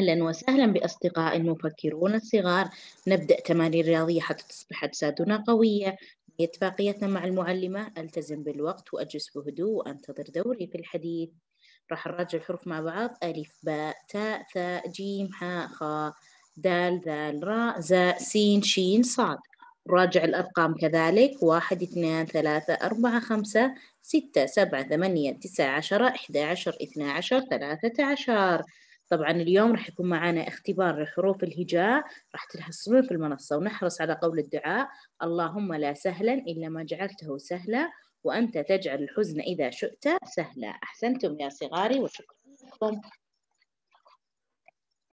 أهلا وسهلا بأصدقائي المفكرون الصغار. نبدأ تمارين رياضية حتى تصبح أجسادنا قوية. اتفاقيتنا مع المعلمة ألتزم بالوقت وأجلس بهدوء وأنتظر دوري في الحديث. راح نراجع الحروف مع بعض. ألف باء تاء ثاء جيم حاء خاء دال ذال راء زاء سين شين صاد. راجع الأرقام كذلك. واحد اثنان ثلاثة أربعة خمسة ستة سبعة ثمانية تسعة عشرة إحدى عشر اثنا عشر ثلاثة عشر. طبعا اليوم راح يكون معنا اختبار لحروف الهجاء راح تحصلون في المنصة ونحرص على قول الدعاء. اللهم لا سهلا إلا ما جعلته سهلا وأنت تجعل الحزن إذا شئت سهلا. أحسنتم يا صغاري وشكرا. لكم